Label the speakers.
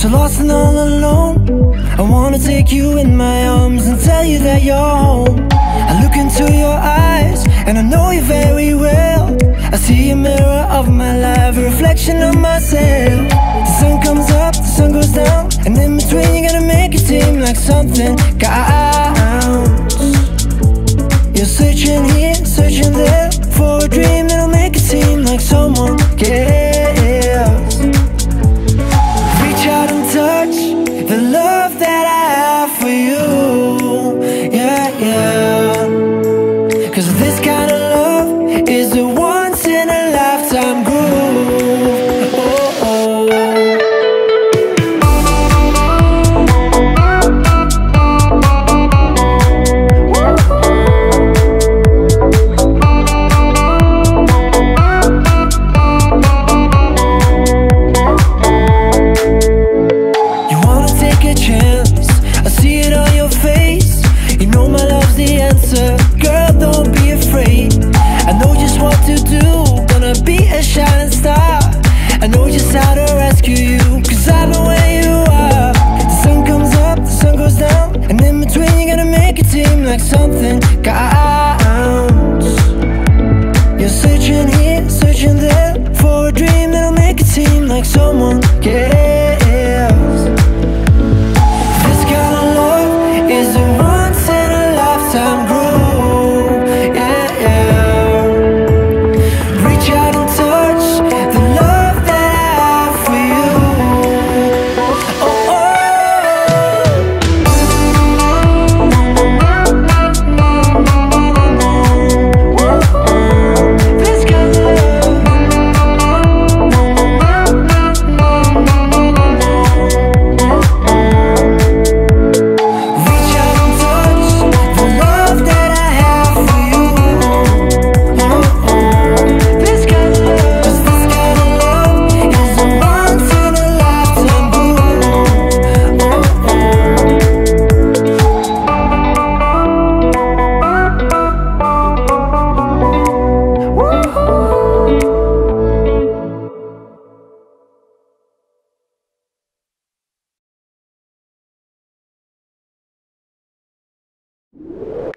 Speaker 1: So lost and all alone. I wanna take you in my arms And tell you that you're home. I look into your eyes And I know you very well. I see a mirror of my life A reflection of myself. The sun comes up, the sun goes down And in between you gotta make it seem like something counts. You're searching here, searching there For a dream know my love's the answer. Girl, don't be afraid. I know just what to do. Gonna be a shining star. I know just how to rescue you. Cause I know where you are. The sun comes up, the sun goes down. And in between you gotta make it seem like something. Counts You're searching here, searching there. For a dream that'll make it seem like someone cares you